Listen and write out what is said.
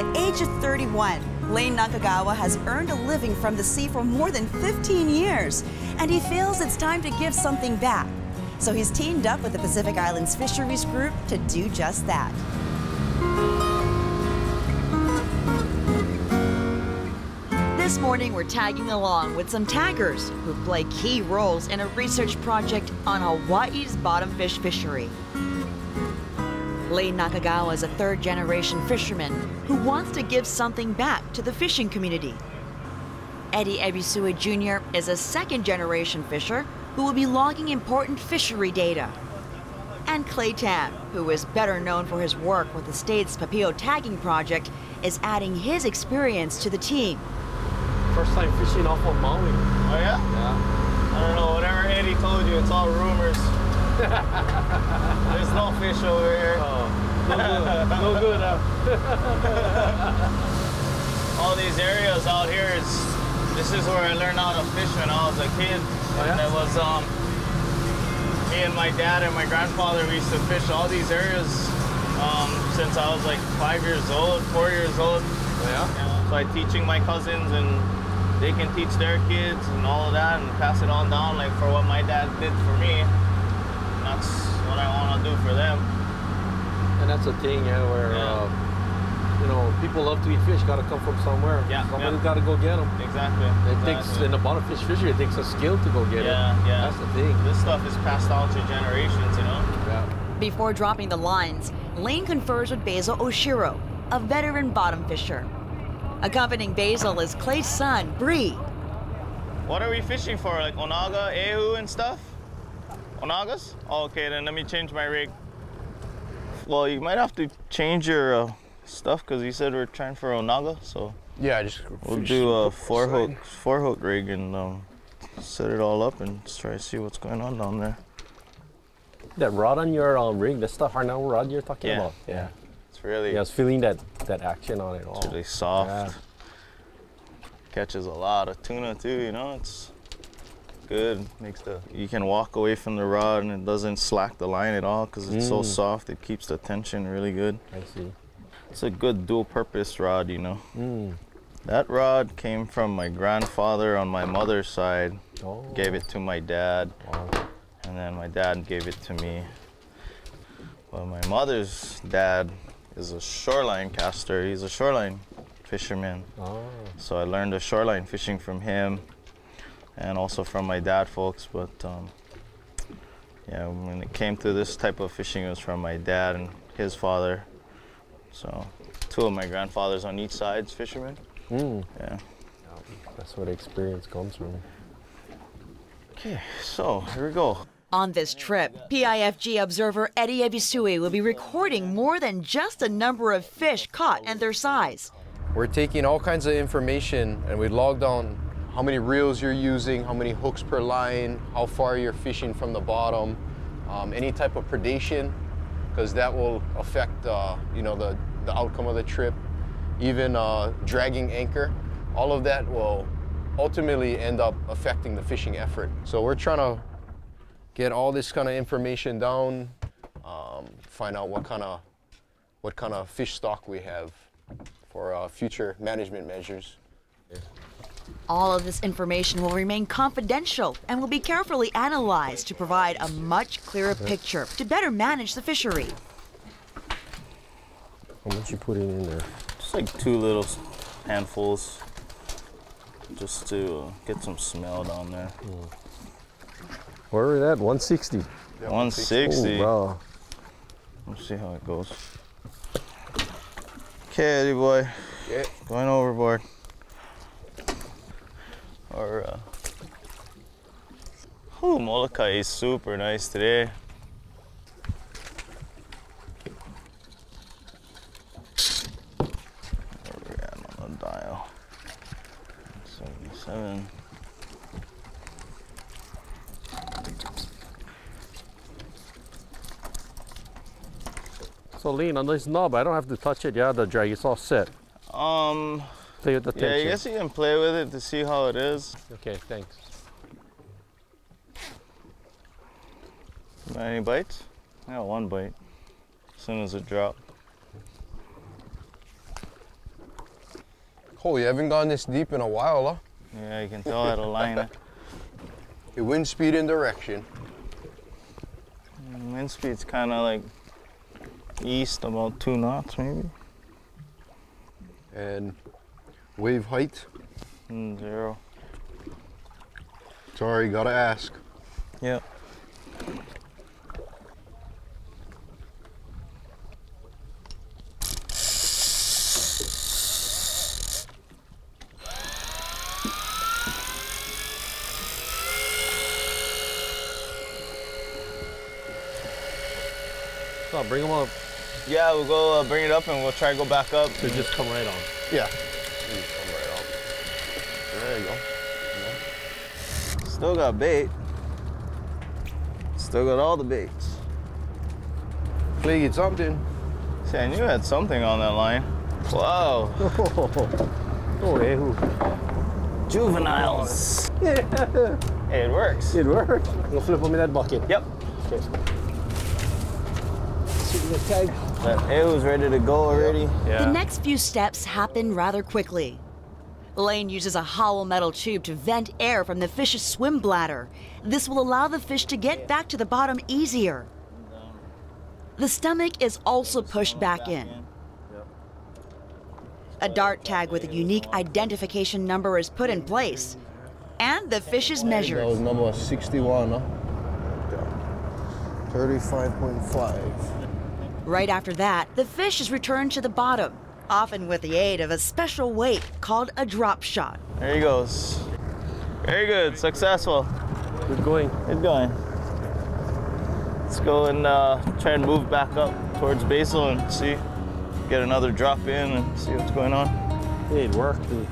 the age of 31, Layne Nakagawa has earned a living from the sea for more than 15 years, and he feels it's time to give something back. So he's teamed up with the Pacific Islands Fisheries Group to do just that. This morning, we're tagging along with some taggers who play key roles in a research project on Hawaii's bottom fish fishery. Layne Nakagawa is a third generation fisherman who wants to give something back to the fishing community. Eddie Ebisue Jr. is a second generation fisher who will be logging important fishery data. And Clay Tam, who is better known for his work with the state's Papio tagging project, is adding his experience to the team. First time fishing off of Maui. Oh yeah? Yeah. I don't know, whatever Eddie told you, it's all rumors. There's no fish over here. Oh, no good. no good. Huh? All these areas out here is this is where I learned how to fish when I was a kid. Oh, yeah? And it was um me and my dad and my grandfather we used to fish all these areas um, since I was like five years old, four years old. Oh, yeah? Yeah, so I teaching my cousins and they can teach their kids and all of that and pass it on down like for what my dad did for me. And that's what I want to do for them. And that's the thing, yeah, where Yeah. Uh, you know people love to eat fish. Got to come from somewhere. Yeah, Somebody's yeah. got to go get them. Exactly. It takes in the bottomfish fishery. It takes a skill to go get Yeah, it. yeah. yeah. That's the thing. This stuff is passed on to generations, you know? Yeah. Before dropping the lines, Layne confers with Basil Oshiro, a veteran bottom fisher. Accompanying Basil is Clay's son, Bree. What are we fishing for? Like onaga, ehu, and stuff? Onagas? Oh, okay, then let me change my rig. Well, you might have to change your uh, stuff because you said we're trying for onaga, so Yeah, I just we'll do a four side. hook, four hook rig and um, set it all up and just try to see what's going on down there. That rod on your uh, rig, that's the Harnell rod you're talking Yeah, about. Yeah. It's really, Yeah, I was feeling that that action on it all. it's really soft. Yeah. Catches a lot of tuna too, you know. It's good. Makes the you can walk away from the rod and it doesn't slack the line at all because it's so Mm. soft. It keeps the tension really good. I see. It's a good dual-purpose rod, you know. Mm. That rod came from my grandfather on my mother's side. Oh. Gave it to my dad, Wow. and then my dad gave it to me. Well, my mother's dad is a shoreline caster. He's a shoreline fisherman. Oh. So I learned the shoreline fishing from him and also from my dad folks. But um, yeah, when it came to this type of fishing, it was from my dad and his father. So two of my grandfathers on each side's fishermen. Mm. Yeah. That's where the experience comes from. Okay, so here we go. On this trip, PIFG observer Eddie Ebisue will be recording more than just a number of fish caught and their size. We're taking all kinds of information and we log down how many reels you're using, how many hooks per line, how far you're fishing from the bottom, um, any type of predation, because that will affect uh, you know the, the outcome of the trip. Even uh, dragging anchor, all of that will ultimately end up affecting the fishing effort. So we're trying to get all this kind of information down, um, find out what kind of what kind of fish stock we have for uh, future management measures. All of this information will remain confidential and will be carefully analyzed to provide a much clearer picture to better manage the fishery. How much you putting in there? Just like two little handfuls just to uh, get some smell down there. Where are we at? 160. 160. Oh, wow. Let's see how it goes. Okay, Eddie boy. Yeah. Going overboard. Or, uh, oh, Molokai is super nice today. Where we at on the dial? 77. So lean on this knob. I don't have to touch it. Yeah, the drag. It's all set. Um, Play with the yeah, I guess you can play with it to see how it is. Okay, thanks. Got Any bites? I got one bite. As soon as it dropped. Oh, you haven't gone this deep in a while, huh? Yeah, you can tell I had a line. Your wind speed and direction. Mm, wind speed's kind of like east, about two knots maybe. And wave height. Mm, zero. Sorry, gotta ask. Yeah. Bring them up. Yeah, we'll go uh, bring it up and we'll try to go back up. They just come right on. Yeah. There you go. Still got bait. Still got all the baits. Clay, get something. See, I knew I had something on that line. Wow. Oh, hey, who? Juveniles. Hey, it works. It works. You'll flip them in that bucket. Yep. Okay. Shooting the tag. That ehu's ready to go already. Yeah. The next few steps happen rather quickly. Layne uses a hollow metal tube to vent air from the fish's swim bladder. This will allow the fish to get back to the bottom easier. The stomach is also pushed back in. A dart tag with a unique identification number is put in place. And the fish is That measured. was number 61, huh? 35.5. Right after that, the fish is returned to the bottom, often with the aid of a special weight called a drop shot. There he goes. Very good. Successful. Good going. Good going. Let's go and uh, try and move back up towards Basil and see, get another drop in and see what's going on. Hey, it worked. dude.